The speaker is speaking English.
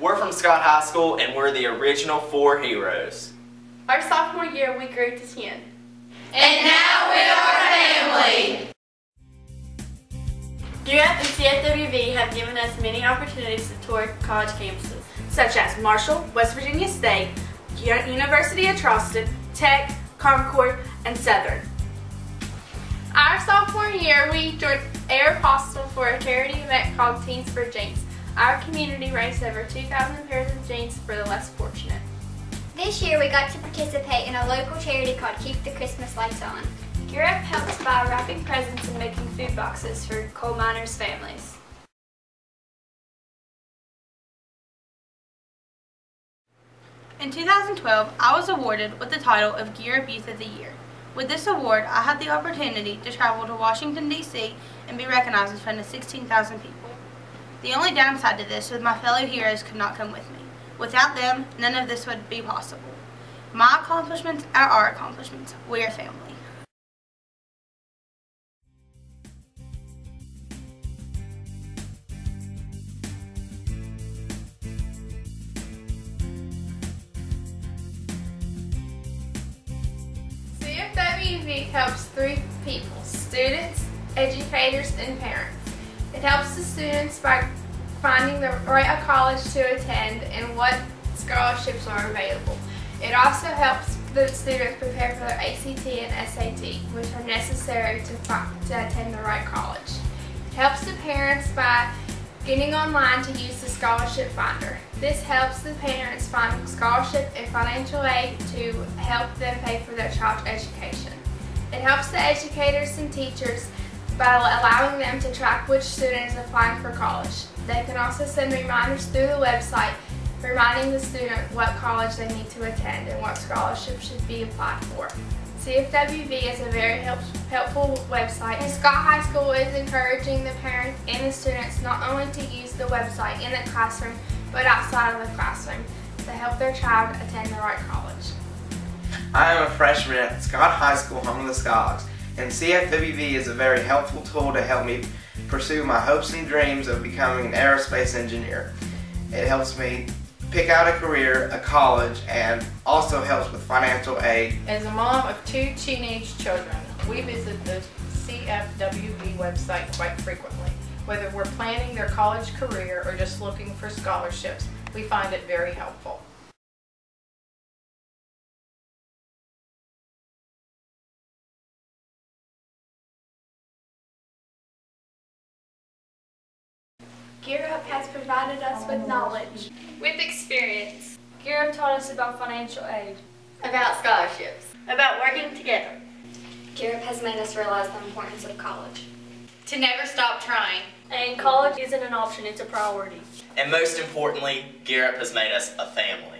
We're from Scott High School and we're the original four heroes. Our sophomore year, we grew to 10. And now we are a family! Gear Up and CFWV have given us many opportunities to tour college campuses, such as Marshall, West Virginia State, University of Charleston, Tech, Concord, and Southern. Our sophomore year, we joined Aeropostale for a charity event called Teens for Jeans. Our community raised over 2,000 pairs of jeans for the less fortunate. This year we got to participate in a local charity called Keep the Christmas Lights On. Gear Up helps by wrapping presents and making food boxes for coal miners' families. In 2012, I was awarded with the title of Gear Up Youth of the Year. With this award, I had the opportunity to travel to Washington, D.C. and be recognized in front of 16,000 people. The only downside to this was my fellow heroes could not come with me. Without them, none of this would be possible. My accomplishments are our accomplishments. We are family. CFWV helps three people, students, educators, and parents. It helps the students by finding the right college to attend and what scholarships are available. It also helps the students prepare for their ACT and SAT, which are necessary to, to attend the right college. It helps the parents by getting online to use the scholarship finder. This helps the parents find scholarship and financial aid to help them pay for their child's education. It helps the educators and teachers by allowing them to track which student is applying for college. They can also send reminders through the website reminding the student what college they need to attend and what scholarship should be applied for. CFWV is a very help, helpful website and Scott High School is encouraging the parents and the students not only to use the website in the classroom but outside of the classroom to help their child attend the right college. I am a freshman at Scott High School home of the Skyhawks and CFWV is a very helpful tool to help me pursue my hopes and dreams of becoming an aerospace engineer. It helps me pick out a career, a college, and also helps with financial aid. As a mom of two teenage children, we visit the CFWV website quite frequently. Whether we're planning their college career or just looking for scholarships, we find it very helpful. Gear Up has provided us with knowledge, with experience. Gear Up taught us about financial aid, about scholarships, about working together. Gear Up has made us realize the importance of college. To never stop trying. And college isn't an option, it's a priority. And most importantly, Gear Up has made us a family.